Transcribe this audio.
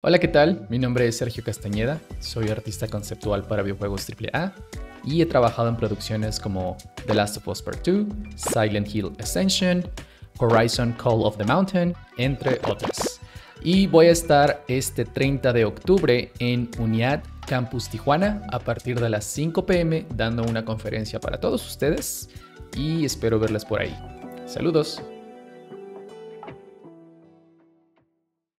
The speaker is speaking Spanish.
Hola, ¿qué tal? Mi nombre es Sergio Castañeda, soy artista conceptual para videojuegos AAA y he trabajado en producciones como The Last of Us Part 2, Silent Hill Ascension, Horizon Call of the Mountain, entre otras. Y voy a estar este 30 de octubre en UNIAD Campus Tijuana a partir de las 5 pm dando una conferencia para todos ustedes y espero verles por ahí. Saludos.